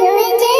You're a